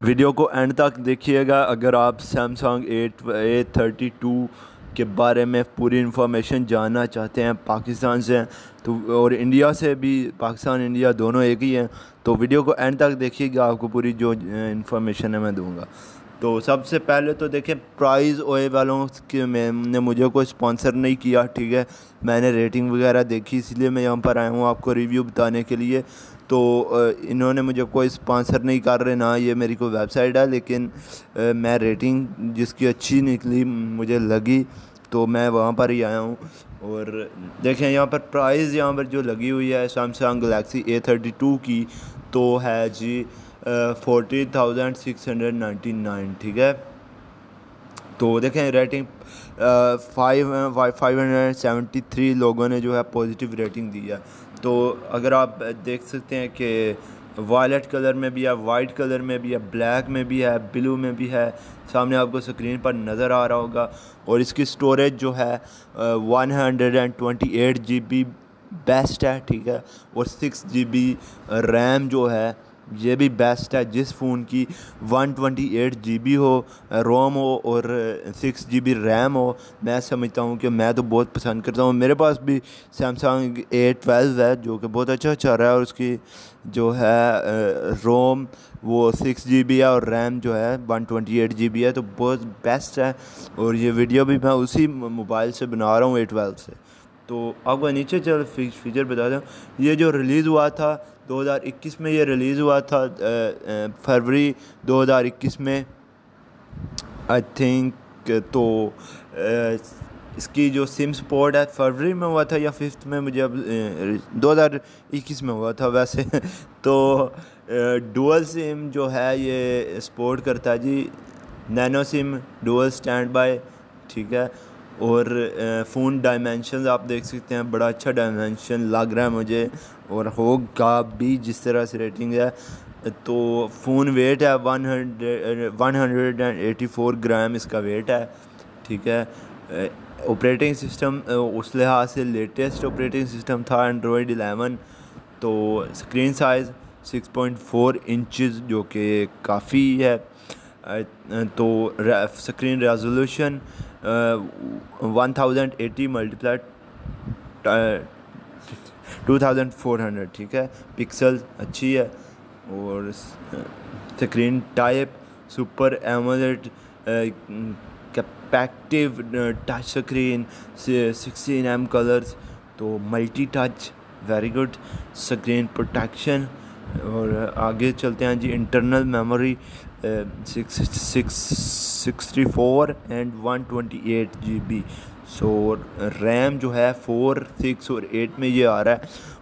Video को and तक देखिएगा। अगर आप Samsung at A thirty two के बारे में पूरी इन्फॉर्मेशन जानना चाहते हैं, पाकिस्तान से तो और इंडिया से भी, पाकिस्तान इंडिया दोनों एक ही हैं तो वीडियो को एंड तक देखिएगा। आपको पूरी जो इन्फॉर्मेशन है मैं दूँगा। तो सबसे पहले तो देखें प्राइज़ ओए वालों के मैंने मुझे कोई स्पॉन्सर नहीं किया, ठीक है? मैंने रेटिंग वगैरह देखी, इसलिए मैं यहाँ पर आया हूँ आपको रिव्यू बताने के लिए। तो इन्होंने मुझे कोई स्पॉन्सर नहीं कर रहे, ना ये मेरी कोई वेबसाइट है, लेकिन मैं रेटिंग जिसकी अच्छी निकली, मुझे लगी तो मैं वहाँ पर ही आया हूँ। और देखें, यहाँ पर प्राइस यहाँ पर जो लगी हुई है Samsung Galaxy A thirty two की तो है जी forty thousand six hundred ninety nine, ठीक है? तो देखें rating five five hundred seventy three लोगों ने जो है पॉजिटिव रेटिंग दी है। तो अगर आप देख सकते हैं कि वायलेट कलर में भी है वाइट कलर में भी है ब्लैक में भी है ब्लू में भी है, सामने आपको स्क्रीन पर नज़र आ रहा होगा। और इसकी स्टोरेज जो है one hundred and twenty eight G B best है, ठीक है? और सिक्स जी बी रैम जो है ये भी बेस्ट है, जिस फ़ोन की one twenty eight G B हो रोम हो और सिक्स जी बी रैम हो, मैं समझता हूँ कि मैं तो बहुत पसंद करता हूँ। मेरे पास भी सैमसंग ए ट्वेल्व है, जो कि बहुत अच्छा चल रहा है और उसकी जो है रोम वो सिक्स जी बी है और रैम जो है one twenty eight G B है तो बहुत बेस्ट है। और ये वीडियो भी मैं उसी मोबाइल से बना रहा हूँ ए ट्वेल्व से। तो आपको नीचे चल फीचर बता दें। ये जो रिलीज़ हुआ था 2021 में, ये रिलीज़ हुआ था फरवरी 2021 में। आई थिंक तो इसकी जो सिम सपोर्ट है फरवरी में हुआ था या फिफ्थ में, मुझे अब 2021 में हुआ था वैसे। तो डुअल सिम जो है ये सपोर्ट करता है जी। Nano SIM dual standby ठीक है। और फ़ोन डायमेंशन आप देख सकते हैं, बड़ा अच्छा डायमेंशन लग रहा है मुझे। और होगा भी जिस तरह से रेटिंग है। तो फ़ोन वेट है one hundred one hundred and eighty four gram इसका वेट है, ठीक है? ऑपरेटिंग सिस्टम उस लिहाज से लेटेस्ट ऑपरेटिंग सिस्टम था एंड्रॉयड एलेवन तो स्क्रीन साइज़ 6.4 इंचेस जो कि काफ़ी है। तो screen resolution one thousand eighty multiply two thousand four hundred ठीक है? पिक्सल अच्छी है। और screen type super AMOLED capacitive touch screen sixteen M colours तो multi touch very good screen protection और आगे चलते हैं जी internal memory sixty four and one twenty eight G B so RAM जो है फोर सिक्स और एट में ये आ रहा है।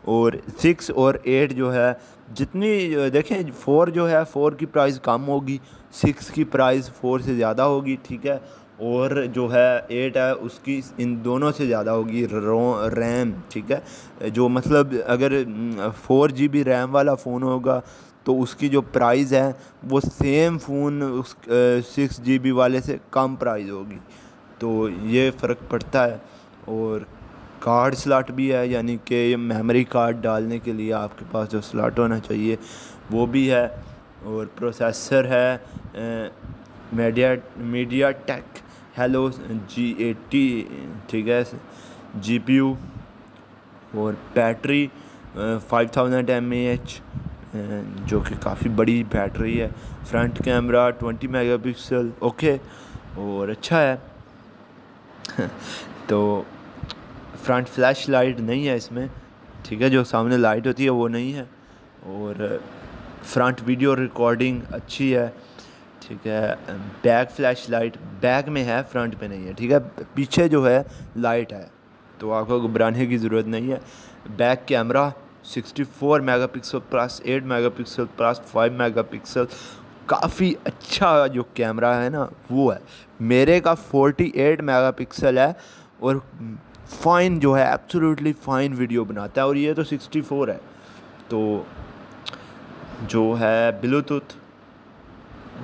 और सिक्स और एट जो है, जितनी, देखें फोर जो है फोर की प्राइस कम होगी सिक्स की प्राइस फोर से ज़्यादा होगी, ठीक है? और जो है एट है, उसकी इन दोनों से ज़्यादा होगी रैम ठीक है? जो मतलब अगर फोर जी बी रैम वाला फ़ोन होगा तो उसकी जो प्राइस है, वो सेम फ़ोन उस सिक्स जी बी वाले से कम प्राइस होगी। तो ये फ़र्क पड़ता है और कार्ड स्लॉट भी है, यानी कि मेमोरी कार्ड डालने के लिए आपके पास जो स्लॉट होना चाहिए, वो भी है और प्रोसेसर है media MediaTek Helio G eighty ठीक है जी पी यू और battery five thousand m A h जो कि काफ़ी बड़ी बैटरी है। Front camera twenty megapixel okay और अच्छा है। तो फ्रंट फ्लैश लाइट नहीं है इसमें, ठीक है, जो सामने लाइट होती है वो नहीं है। और फ्रंट वीडियो रिकॉर्डिंग अच्छी है, ठीक है। बैक फ्लैश लाइट बैक में है फ्रंट पे नहीं है, ठीक है। पीछे जो है लाइट है तो आपको घबराने की ज़रूरत नहीं है। Back camera 64 megapixel plus 8 megapixel plus 5 megapixel. काफ़ी अच्छा जो कैमरा है ना, वो है। मेरे का 48 मेगापिक्सल है और फ़ाइन जो है एब्सोल्युटली फ़ाइन वीडियो बनाता है और ये तो 64 है। तो जो है ब्लूटूथ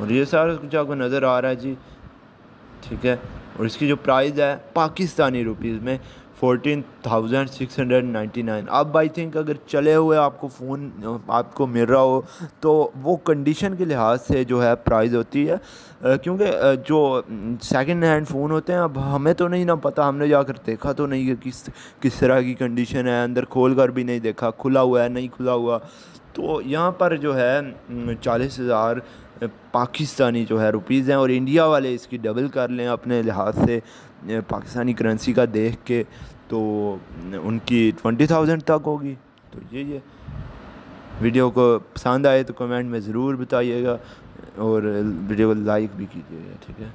और ये सारा कुछ आपको नज़र आ रहा है जी। ठीक है? और इसकी जो प्राइस है पाकिस्तानी रुपीज़ में fourteen thousand six hundred ninety nine अब आई थिंक अगर चले हुए आपको फ़ोन आपको मिल रहा हो तो वो कंडीशन के लिहाज से जो है प्राइस होती है। क्योंकि जो सेकंड हैंड फ़ोन होते हैं, अब हमें तो नहीं ना पता, हमने जाकर देखा तो नहीं कि किस किस तरह की कंडीशन है। अंदर खोल कर भी नहीं देखा, खुला हुआ है, नहीं खुला हुआ। तो यहाँ पर जो है, चालीस हज़ार पाकिस्तानी जो है रुपीज़ हैं और इंडिया वाले इसकी डबल कर लें अपने लिहाज से पाकिस्तानी करेंसी का देख के तो उनकी ट्वेंटी थाउज़ेंड तक होगी। तो ये ये वीडियो को पसंद आए तो कमेंट में ज़रूर बताइएगा और वीडियो को लाइक भी कीजिएगा, ठीक है?